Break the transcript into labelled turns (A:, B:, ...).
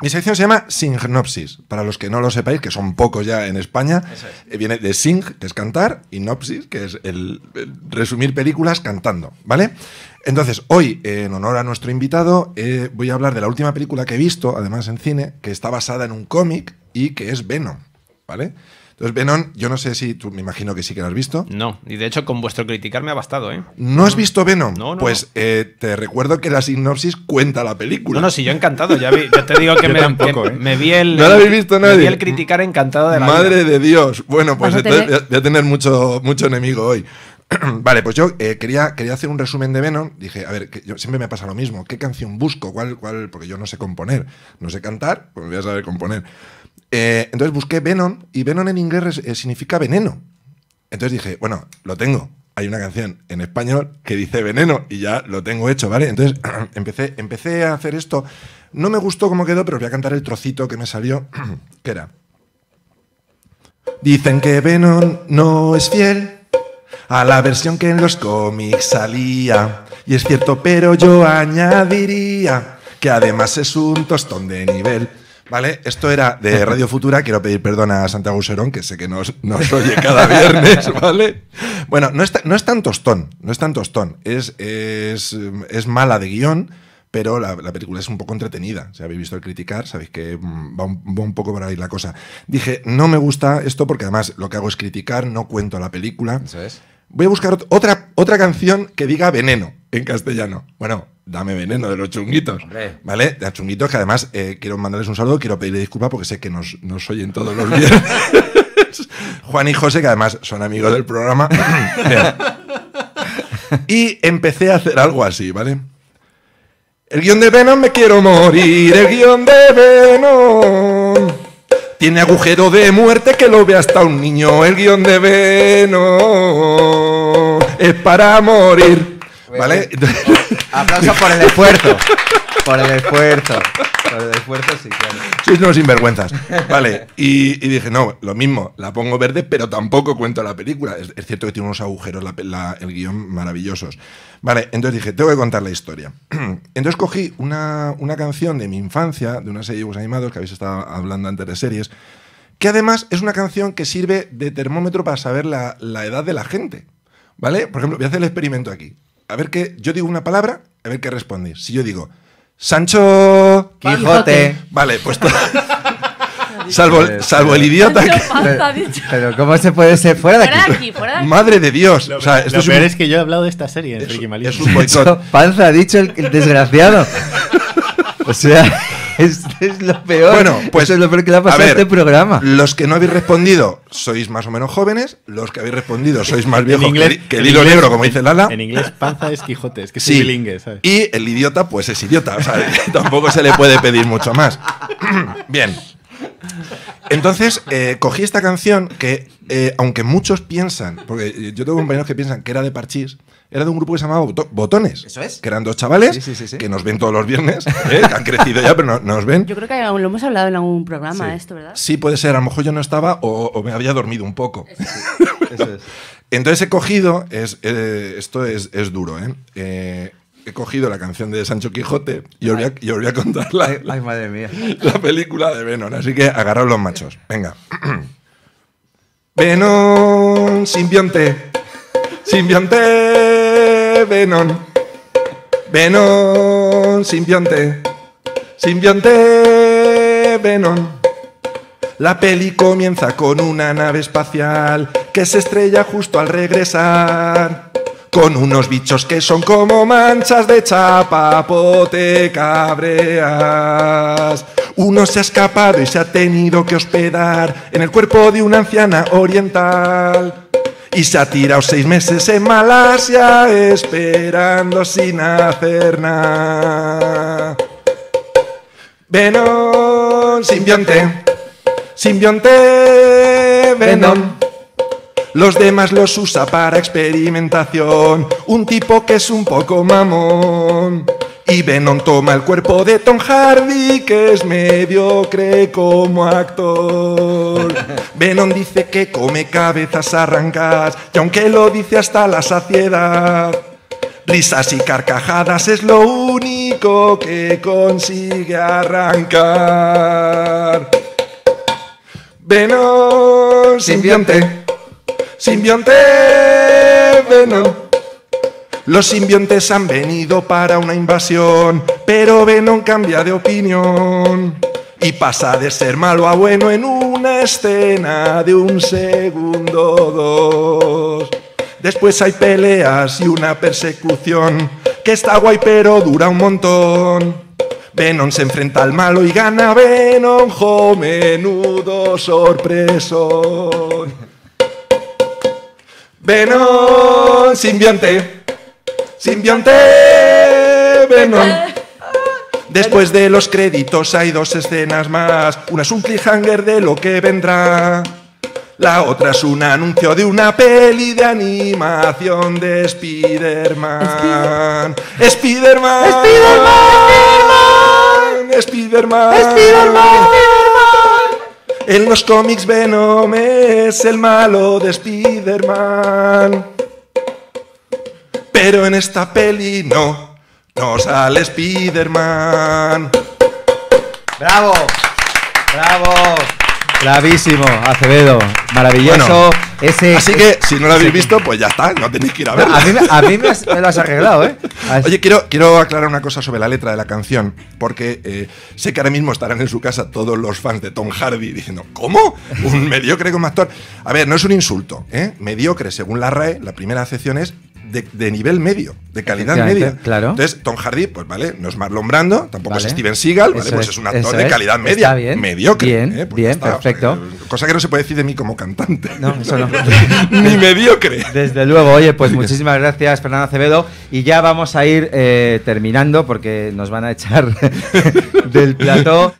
A: Mi sección se llama Singnopsis. Para los que no lo sepáis, que son pocos ya en España, eh, viene de sing, que es cantar, y nopsis, que es el, el resumir películas cantando, ¿vale? Entonces, hoy, en honor a nuestro invitado, eh, voy a hablar de la última película que he visto, además en cine, que está basada en un cómic y que es Venom, ¿vale? Entonces, Venom, yo no sé si tú, me imagino que sí que lo has visto.
B: No, y de hecho con vuestro criticar me ha bastado, ¿eh?
A: ¿No has visto Venom?
B: No, no,
A: Pues eh, te recuerdo que la sinopsis cuenta la película.
B: No, no, sí, yo encantado. Ya, vi- ya te digo que,
C: Yo
B: me,
C: tampoco,
B: que
C: ¿eh?
B: me vi el.
A: ¿No lo habéis visto
B: Me vi
A: nadie?
B: el criticar encantado de la
A: Madre
B: vida.
A: de Dios. Bueno, pues entonces
D: tener-
A: voy a- voy a tener mucho, mucho enemigo hoy. vale, pues yo eh, quería, quería hacer un resumen de Venom. Dije, a ver, que yo, siempre me pasa lo mismo. ¿Qué canción busco? ¿Cuál, cuál? Porque yo no sé componer. No sé cantar, pues me voy a saber componer. Eh, entonces busqué Venom y Venom en inglés eh, significa veneno. Entonces dije, bueno, lo tengo. Hay una canción en español que dice veneno y ya lo tengo hecho, ¿vale? Entonces empecé, empecé a hacer esto. No me gustó cómo quedó, pero voy a cantar el trocito que me salió, que era. Dicen que Venom no es fiel a la versión que en los cómics salía. Y es cierto, pero yo añadiría que además es un tostón de nivel. ¿Vale? Esto era de Radio Futura. Quiero pedir perdón a Santiago Serón, que sé que nos, nos oye cada viernes, ¿vale? Bueno, no es, no es tan tostón, no es tan tostón. Es, es, es mala de guion, pero la, la película es un poco entretenida. Si habéis visto el criticar, sabéis que mm, va un, va un poco por ahí la cosa. Dije, no me gusta esto porque además lo que hago es criticar, no cuento la película.
C: Eso es.
A: Voy a buscar ot- otra, otra canción que diga veneno en castellano. Bueno, dame veneno de los chunguitos.
C: Hombre.
A: ¿Vale? De los chunguitos que además eh, quiero mandarles un saludo, quiero pedirle disculpas porque sé que nos, nos oyen todos los viernes. Juan y José, que además son amigos del programa. Y empecé a hacer algo así, ¿vale? El guion de Venom me quiero morir, el guion de Venom. Tiene agujero de muerte que lo ve hasta un niño. El guion de Venom es para morir. ¿Vale?
C: Aplauso por el esfuerzo. Por el esfuerzo. Por el esfuerzo, sí, claro.
A: Sois unos sinvergüenzas. Vale. Y, y dije, no, lo mismo, la pongo verde, pero tampoco cuento la película. Es, es cierto que tiene unos agujeros la pe- la- el guion maravillosos. Vale, entonces dije, tengo que contar la historia. Entonces cogí una, una canción de mi infancia, de una serie de dibujos animados, que habéis estado hablando antes de series, que además es una canción que sirve de termómetro para saber la, la edad de la gente. ¿Vale? Por ejemplo, voy a hacer el experimento aquí. A ver qué. Yo digo una palabra, a ver qué respondéis. Si yo digo, Sancho.
C: Quijote.
A: Vale, pues. salvo, salvo el idiota
D: Sancho
A: que.
D: Panza, ha dicho.
C: Pero ¿cómo se puede ser fuera de
D: Fuera de
C: aquí?
D: aquí, fuera de aquí.
A: Madre de Dios. O sea, esto
E: Lo
A: es un,
E: peor es que yo he hablado de esta serie
A: es- es un boicot.
C: Panza ha dicho el, el desgraciado. O sea, es, es lo peor.
A: Bueno, pues
C: Eso es lo peor que le ha pasado a,
A: ver,
C: este programa.
A: Los que no habéis respondido sois más o menos jóvenes, los que habéis respondido sois más viejos
E: En inglés-
A: que, que el hilo negro, como dice Lala.
E: En inglés, panza es Quijote, es que
A: Sí.
E: bilingüe, ¿sabes?
A: Y el idiota, pues es idiota. O sea, tampoco se le puede pedir mucho más. Bien. Entonces, eh, cogí esta canción que, eh, aunque muchos piensan, porque yo tengo compañeros que piensan que era de Parchís, era de un grupo que se llamaba Boto- Botones.
C: Eso es.
A: Que eran dos chavales
C: Sí, sí, sí, sí.
A: que nos ven todos los viernes, ¿eh? que han crecido ya, pero no, nos ven.
D: Yo creo que aún lo hemos hablado en algún programa
A: Sí.
D: esto, ¿verdad?
A: Sí, puede ser. A lo mejor yo no estaba o, o me había dormido un poco.
C: Eso es.
A: Entonces he cogido, es, eh, esto es, es duro, ¿eh? Eh, He cogido la canción de Sancho Quijote y os voy a, y os voy a contar la,
C: Ay, ay, madre mía.
A: la película de Venom. Así que agarraos los machos. Venga. Venom, simbionte. Simbionte, Venom. Venom, simbionte. Simbionte, Venom. La peli comienza con una nave espacial que se estrella justo al regresar. Con unos bichos que son como manchas de chapapote cabreas. Uno se ha escapado y se ha tenido que hospedar en el cuerpo de una anciana oriental. Y se ha tirado seis meses en Malasia esperando sin hacer nada. Venom, simbionte. Simbionte Venom. Los demás los usa para experimentación. Un tipo que es un poco mamón. Y Venom toma el cuerpo de Tom Hardy, que es mediocre como actor. Venom dice que come cabezas arrancadas, y aunque lo dice hasta la saciedad, Risas y carcajadas es lo único que consigue arrancar. Venom, simbionte, Los simbiontes han venido para una invasión, pero Venom cambia de opinión y pasa de ser malo a bueno en una escena de un segundo dos. Después hay peleas y una persecución que está guay pero dura un montón. Venom se enfrenta al malo y gana Venom, jo, menudo sorpresón. Venom, simbionte, simbionte, Venom. Después de los créditos hay dos escenas más. Una es un cliffhanger de lo que vendrá. La otra es un anuncio de una peli de animación de Spider-Man. Spider-Man. Spider-Man. Spider-Man. En los cómics Venom es el malo de Spider-Man. Pero en esta peli no, no sale Spider-Man.
C: ¡Bravo! ¡Bravo! Bravísimo, Acevedo. Maravilloso.
A: Bueno,
C: ese,
A: Así que si no lo habéis visto, pues ya está, no tenéis que ir a
C: No,
A: verlo.
C: a mí, me- a mí me, has- me lo has arreglado, ¿eh? Has-
A: Oye, quiero, quiero aclarar una cosa sobre la letra de la canción, porque eh, sé que ahora mismo estarán en su casa todos los fans de Tom Hardy diciendo, ¿cómo? ¿Un mediocre como actor? A ver, no es un insulto, ¿eh? Mediocre, según la RAE, la primera acepción es de, de nivel medio, de calidad media.
C: claro.
A: Entonces, Tom Hardy, pues vale, no es Marlon Brando, tampoco
C: Vale.
A: es Steven Seagal, ¿vale? Pues
C: es,
A: es, un actor de
C: es.
A: calidad
C: Está
A: media,
C: bien,
A: mediocre.
C: bien,
A: ¿eh? Pues
C: bien,
A: ya está, o sea,
C: perfecto.
A: que- cosa que no se puede decir de mí como cantante.
C: No, eso no.
A: Ni mediocre.
C: Desde luego, oye, pues muchísimas gracias, Fernando Acevedo. Y ya vamos a ir eh, terminando porque nos van a echar del plató.